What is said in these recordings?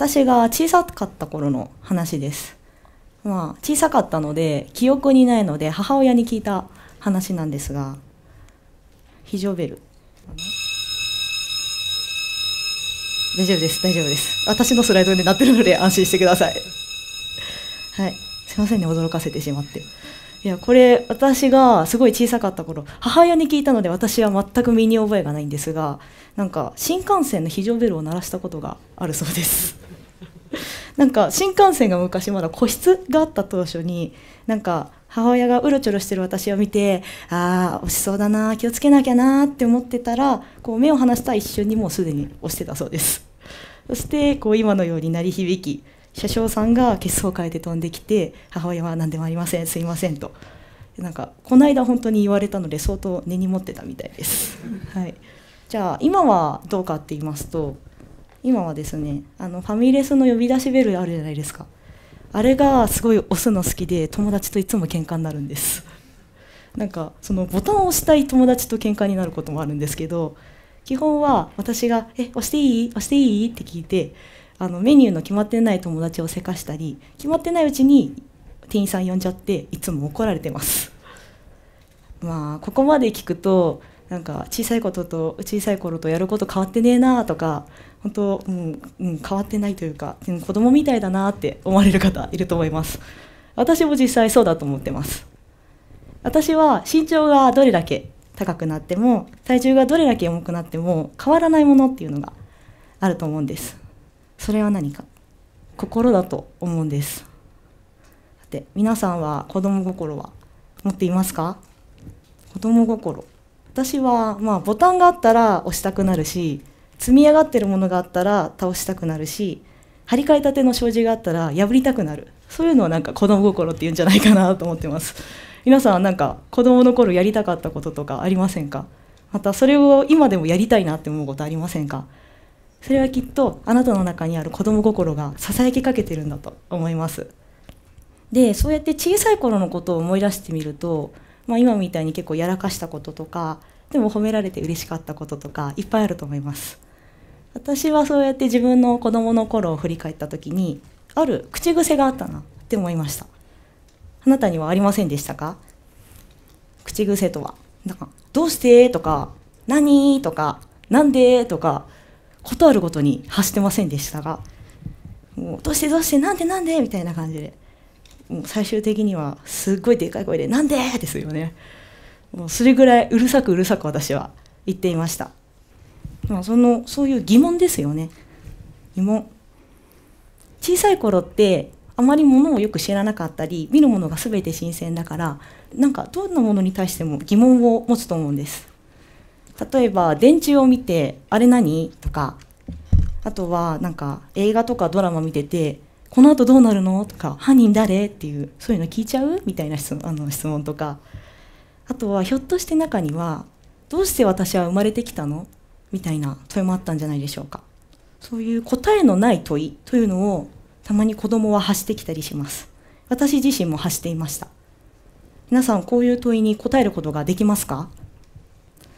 私が小さかった頃の話です。まあ小さかったので記憶にないので母親に聞いた話なんですが非常ベル。大丈夫です大丈夫です。私のスライドになってるので安心してください。はい。すいませんね驚かせてしまって。いやこれ私がすごい小さかった頃母親に聞いたので私は全く身に覚えがないんですがなんか新幹線の非常ベルを鳴らしたことがあるそうです。なんか新幹線が昔まだ個室があった当初になんか母親がうろちょろしてる私を見てああ押しそうだな気をつけなきゃなって思ってたらこう目を離した一瞬にもうすでに押してたそうです。そしてこう今のように鳴り響き車掌さんが血相を変えて飛んできて母親は何でもありませんすいませんと。なんかこの間本当に言われたので相当根に持ってたみたいです、はい、じゃあ今はどうかって言いますと今はですねあのファミレスの呼び出しベルあるじゃないですか。あれがすごい押すの好きで友達といつも喧嘩になるんです。なんかそのボタンを押したい友達と喧嘩になることもあるんですけど基本は私が「え押していい？押していい?」って聞いてあのメニューの決まってない友達をせかしたり決まってないうちに店員さん呼んじゃっていつも怒られてます。まあここまで聞くとなんか小さいことと小さい頃とやること変わってねえなとか本当、うん、うん、変わってないというか、うん、子供みたいだなって思われる方いると思います。私も実際そうだと思ってます。私は身長がどれだけ高くなっても体重がどれだけ重くなっても変わらないものっていうのがあると思うんです。それは何か。心だと思うんです。さて皆さんは子供心は持っていますか？子供心。私はまあボタンがあったら押したくなるし積み上がってるものがあったら倒したくなるし張り替えたての障子があったら破りたくなる。そういうのはなんか子供心っていうんじゃないかなと思ってます。皆さんはなんか子供の頃やりたかったこととかありませんか？またそれを今でもやりたいなって思うことありませんか？それはきっとあなたの中にある子供心がささやきかけてるんだと思います。でそうやって小さい頃のことを思い出してみると、まあ、今みたいに結構やらかしたこととかでも褒められて嬉しかったこととかいっぱいあると思います。私はそうやって自分の子供の頃を振り返った時にある口癖があったなって思いました。あなたにはありませんでしたか？口癖とはなんかどうして？とか何？とかなんで？とかことあるごとに発してませんでしたがもうどうして？どうして？なんで？なんで？みたいな感じで。もう最終的にはすっごいでかい声で「なんで!」ですよね。もうそれぐらいうるさくうるさく私は言っていました、まあ、そのそういう疑問ですよね。疑問。小さい頃ってあまりものをよく知らなかったり見るものが全て新鮮だからなんかどんなものに対しても疑問を持つと思うんです。例えば電柱を見て「あれ何?」とか。あとはなんか映画とかドラマ見てて「このあとどうなるの?」とか「犯人誰?」っていうそういうの聞いちゃう？みたいな質問あの質問とか。あとはひょっとして中には「どうして私は生まれてきたの?」みたいな問いもあったんじゃないでしょうか。そういう答えのない問いというのをたまに子供は発してきたりします。私自身も発していました。皆さんこういう問いに答えることができますか？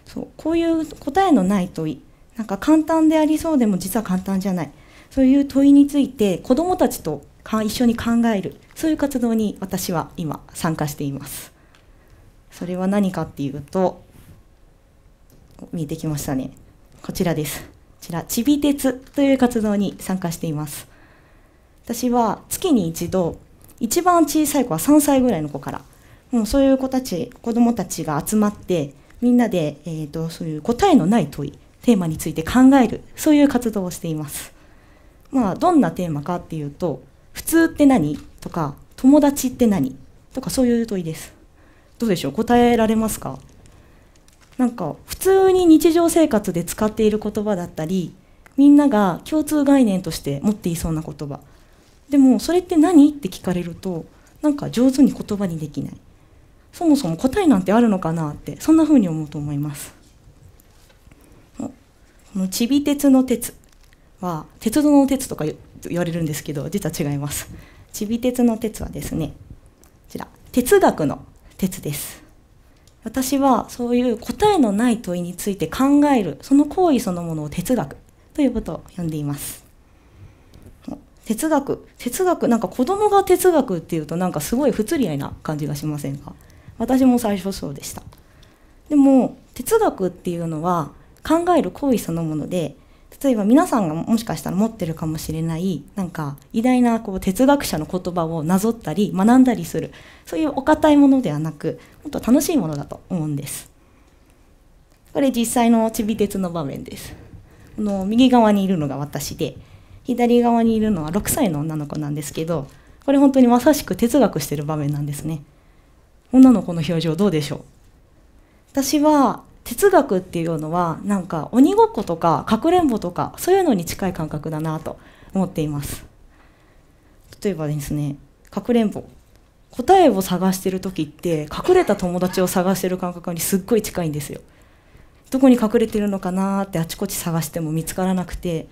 そうこういう答えのない問い。なんか簡単でありそうでも実は簡単じゃない。そういう問いについて子どもたちと一緒に考えるそういう活動に私は今参加しています。それは何かっていうと見えてきましたね。こちらです。こちらちび鉄という活動に参加しています。私は月に一度一番小さい子は3歳ぐらいの子からもうそういう子たち子どもたちが集まってみんなで、えーと、そういう答えのない問いテーマについて考えるそういう活動をしています。まあどんなテーマかっていうと普通って何？とか友達って何？とかそういう問いです。どうでしょう？答えられますか？なんか普通に日常生活で使っている言葉だったりみんなが共通概念として持っていそうな言葉。でもそれって何？って聞かれるとなんか上手に言葉にできない。そもそも答えなんてあるのかなってそんな風に思うと思います。このちび鉄の鉄。は鉄道の鉄とか言われるんですけど実は違います。ちび鉄の鉄はですねこちら哲学の鉄です。私はそういう答えのない問いについて考えるその行為そのものを哲学ということを呼んでいます。哲学哲学なんか子供が哲学っていうとなんかすごい不釣り合いな感じがしませんか？私も最初そうでした。でも哲学っていうのは考える行為そのもので例えば皆さんがもしかしたら持ってるかもしれないなんか偉大なこう哲学者の言葉をなぞったり学んだりする。そういうお堅いものではなくもっと楽しいものだと思うんです。これ実際のちび鉄の場面です。この右側にいるのが私で左側にいるのは6歳の女の子なんですけどこれ本当にまさしく哲学してる場面なんですね。女の子の表情どうでしょう？私は哲学っていうのはなんか鬼ごっことかかくれんぼとかそういうのに近い感覚だなと思っています。例えばですねかくれんぼ。答えを探してる時って隠れた友達を探してる感覚にすっごい近いんですよ。どこに隠れてるのかなってあちこち探しても見つからなくて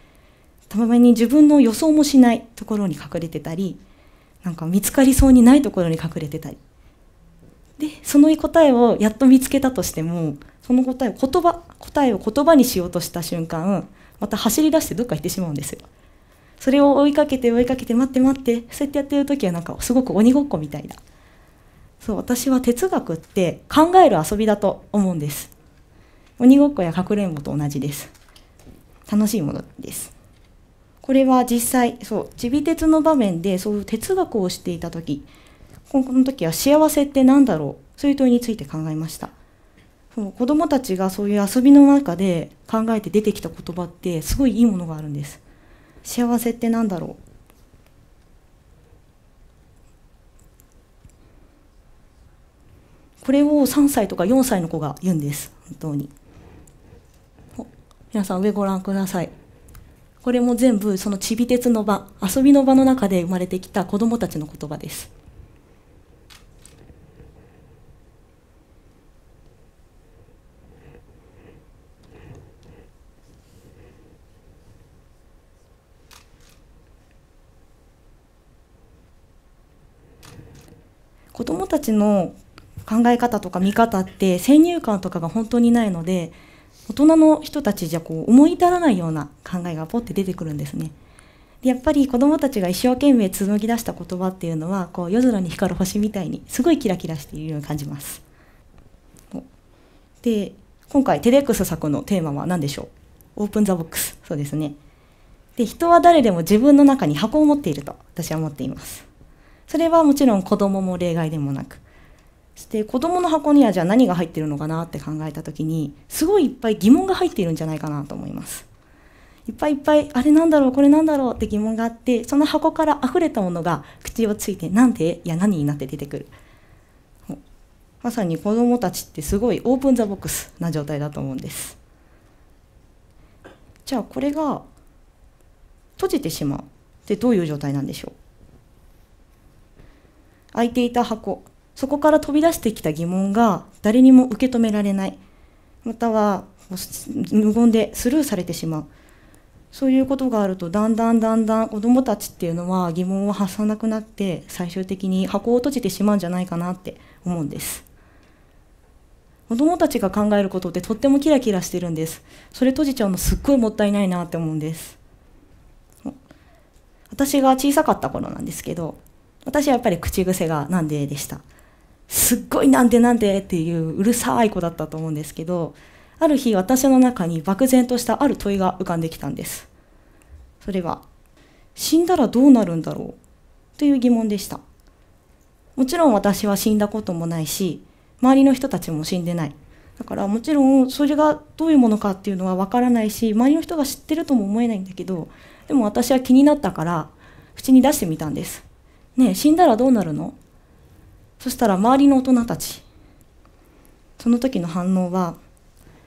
たまに自分の予想もしないところに隠れてたりなんか見つかりそうにないところに隠れてたり。でその答えをやっと見つけたとしてもその答えを言葉答えを言葉にしようとした瞬間また走り出してどっか行ってしまうんですよ。それを追いかけて追いかけて待って待ってそうやってやってる時はなんかすごく鬼ごっこみたいだそう私は哲学って考える遊びだと思うんです。鬼ごっこやかくれんぼと同じです。楽しいものです。これは実際そう地美鉄の場面でそういう哲学をしていた時この時は幸せって何だろうそういう問いについて考えました。そう子どもたちがそういう遊びの中で考えて出てきた言葉ってすごいいいものがあるんです。幸せって何だろう？これを3歳とか4歳の子が言うんです。本当に。皆さん上ご覧ください。これも全部そのちび鉄の場遊びの場の中で生まれてきた子どもたちの言葉です。子どもたちの考え方とか見方って先入観とかが本当にないので大人の人たちじゃこう思い至らないような考えがポッて出てくるんですね。でやっぱり子どもたちが一生懸命紡ぎ出した言葉っていうのはこう夜空に光る星みたいにすごいキラキラしているように感じます。で今回テレックス作のテーマは何でしょう？オープン・ザ・ボックスそうですね。で人は誰でも自分の中に箱を持っていると私は思っています。それはもちろん子供も例外でもなく。そして子供の箱にはじゃあ何が入ってるのかなって考えた時にすごいいっぱい疑問が入っているんじゃないかなと思います。いっぱいいっぱいあれなんだろうこれなんだろうって疑問があってその箱から溢れたものが口をついてなんでや何になって出てくる。まさに子供たちってすごいオープンザボックスな状態だと思うんです。じゃあこれが閉じてしまうってどういう状態なんでしょう？開いていた箱。そこから飛び出してきた疑問が誰にも受け止められない。または無言でスルーされてしまう。そういうことがあるとだんだんだんだん子どもたちっていうのは疑問を発さなくなって最終的に箱を閉じてしまうんじゃないかなって思うんです。子どもたちが考えることってとってもキラキラしてるんです。それ閉じちゃうのすっごいもったいないなって思うんです。私が小さかった頃なんですけど私はやっぱり口癖がなんででした。すっごいなんでなんでっていううるさい子だったと思うんですけど、ある日私の中に漠然としたある問いが浮かんできたんです。それは、死んだらどうなるんだろうという疑問でした。もちろん私は死んだこともないし、周りの人たちも死んでない。だからもちろんそれがどういうものかっていうのはわからないし、周りの人が知ってるとも思えないんだけど、でも私は気になったから、口に出してみたんです。ね死んだらどうなるの？そしたら周りの大人たちその時の反応は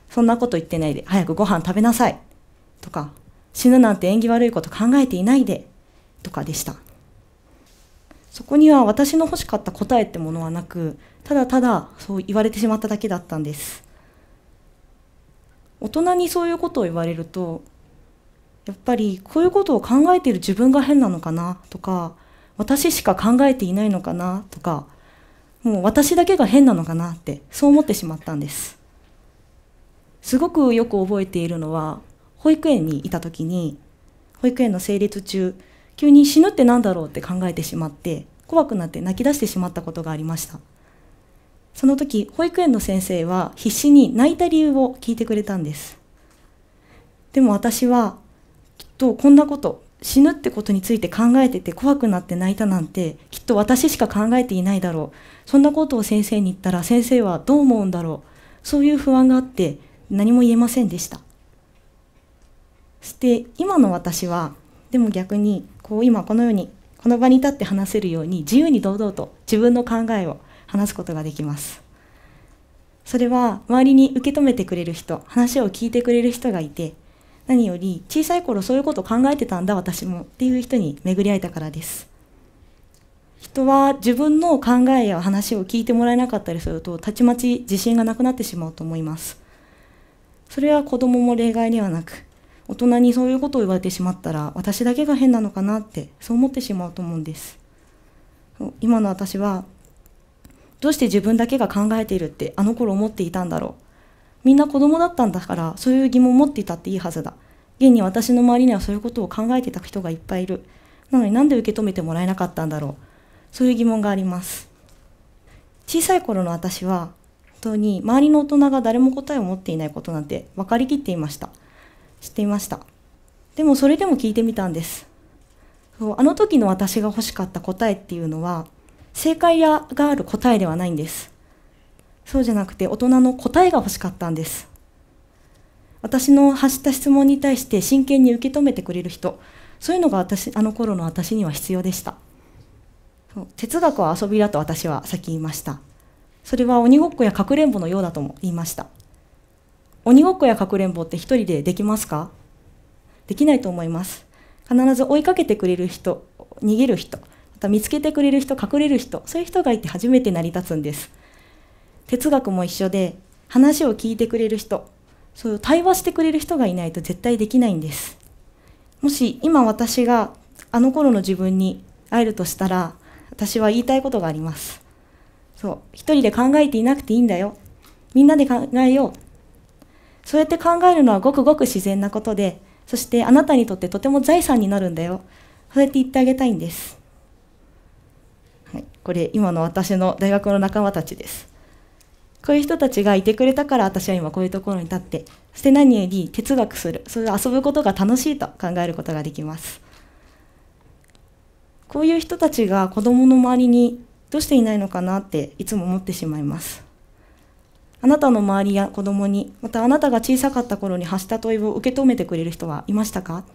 そんなこと言ってないで早くご飯食べなさいとか死ぬなんて縁起悪いこと考えていないでとかでした。そこには私の欲しかった答えってものはなくただただそう言われてしまっただけだったんです。大人にそういうことを言われるとやっぱりこういうことを考えている自分が変なのかなとか私しか考えていないのかなとかもう私だけが変なのかなってそう思ってしまったんです。すごくよく覚えているのは保育園にいた時に保育園の成立中急に死ぬって何だろうって考えてしまって怖くなって泣き出してしまったことがありました。その時保育園の先生は必死に泣いた理由を聞いてくれたんです。でも私はきっとこんなこと死ぬってことについて考えてて怖くなって泣いたなんてきっと私しか考えていないだろう。そんなことを先生に言ったら先生はどう思うんだろう。そういう不安があって何も言えませんでした。そして今の私はでも逆にこう今このようにこの場に立って話せるように自由に堂々と自分の考えを話すことができます。それは周りに受け止めてくれる人話を聞いてくれる人がいて何より小さい頃そういうこと考えてたんだ私もっていう人に巡り会えたからです。人は自分の考えや話を聞いてもらえなかったりするとたちまち自信がなくなってしまうと思います。それは子供も例外ではなく大人にそういうことを言われてしまったら私だけが変なのかなってそう思ってしまうと思うんです。今の私はどうして自分だけが考えているってあの頃思っていたんだろう。みんな子供だったんだからそういう疑問を持っていたっていいはずだ。現に私の周りにはそういうことを考えてた人がいっぱいいる。なのになんで受け止めてもらえなかったんだろう。そういう疑問があります。小さい頃の私は本当に周りの大人が誰も答えを持っていないことなんて分かりきっていました。知っていました。でもそれでも聞いてみたんです。そうあの時の私が欲しかった答えっていうのは正解がある答えではないんです。そうじゃなくて大人の答えが欲しかったんです。私の発した質問に対して真剣に受け止めてくれる人。そういうのが私あの頃の私には必要でした。哲学は遊びだと私はさっき言いました。それは鬼ごっこやかくれんぼのようだとも言いました。鬼ごっこやかくれんぼって一人でできますか？できないと思います。必ず追いかけてくれる人逃げる人また見つけてくれる人隠れる人そういう人がいて初めて成り立つんです。哲学も一緒で話を聞いてくれる人そういう対話してくれる人がいないと絶対できないんです。もし今私があの頃の自分に会えるとしたら私は言いたいことがあります。そう一人で考えていなくていいんだよ。みんなで考えよう。そうやって考えるのはごくごく自然なことでそしてあなたにとってとても財産になるんだよ。そうやって言ってあげたいんです、はい、これ今の私の大学の仲間たちです。こういう人たちがいてくれたから私は今こういうところに立ってそして何より哲学する。そういう遊ぶことが楽しいと考えることができます。こういう人たちが子供の周りにどうしていないのかなっていつも思ってしまいます。あなたの周りや子供にまたあなたが小さかった頃に発した問いを受け止めてくれる人はいましたか？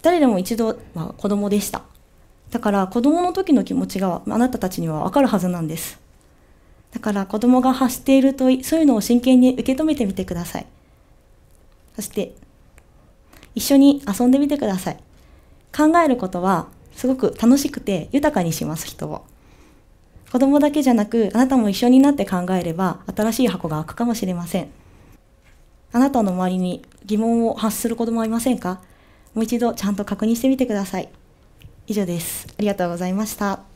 誰でも一度は子供でした。だから子供の時の気持ちがあなたたちにはわかるはずなんです。だから子供が発している問い、そういうのを真剣に受け止めてみてください。そして、一緒に遊んでみてください。考えることはすごく楽しくて豊かにします、人を。子供だけじゃなく、あなたも一緒になって考えれば新しい箱が開くかもしれません。あなたの周りに疑問を発する子供はいませんか？もう一度ちゃんと確認してみてください。以上です。ありがとうございました。